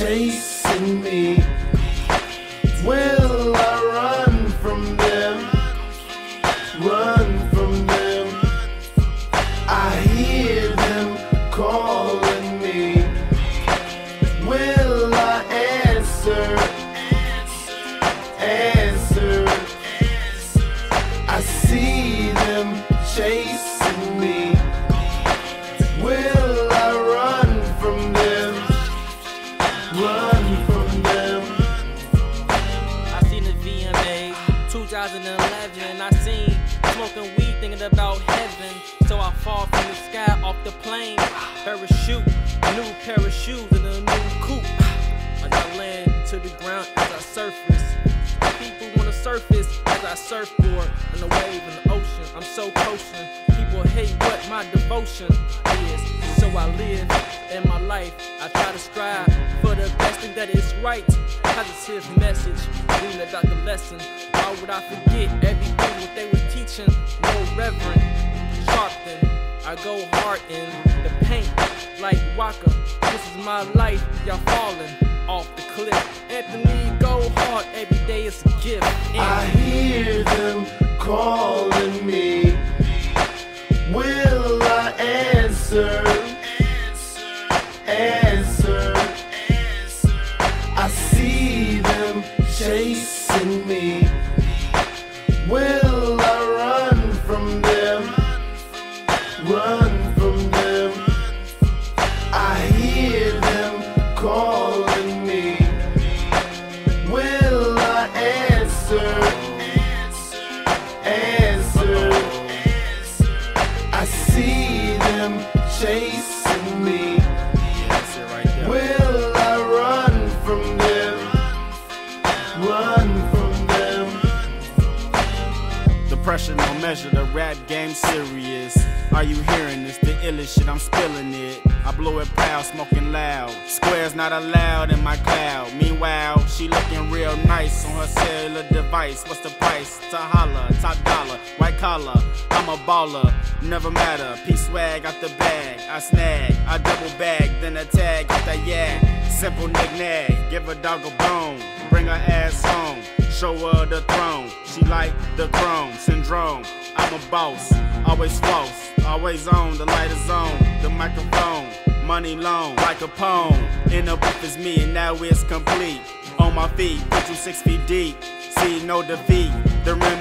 chasing me. Will I run from them? Run from them. I hear them calling me. Will I answer? Answer. I see them chasing me. 2011, I seen smoking weed thinking about heaven. So I fall from the sky off the plane. Parachute, new pair of shoes and a new coupe. As I land to the ground as I surface. People wanna surface as I surfboard in the wave in the ocean. I'm so potion. People hate what my devotion is. I live in my life. I try to strive for the best thing that is right. Positive message, reading about the lesson. Why would I forget everything what they were teaching? No reverend, sharpen. I go hard in the paint like Waka. This is my life, y'all falling off the cliff. Anthony, go hard, every day is a gift. I hear them calling me. Will I? Answer. Chasing me. No measure, the rap game serious. Are you hearing this? The illest shit, I'm spilling it. I blow it proud, smoking loud. Squares not allowed in my cloud. Meanwhile, she looking real nice on her cellular device. What's the price? To holla, top dollar, white collar. I'm a baller, never matter. P swag out the bag, I snag, I double bag, then a tag out the yag. Simple knick-knack, give a dog a bone, bring her ass home. Show her the throne. She like the throne syndrome. I'm a boss, always false, always on. The light is on, the microphone. Money long, like a poem. In the booth is me, and now it's complete. On my feet, put you six feet deep. See no defeat. The remedy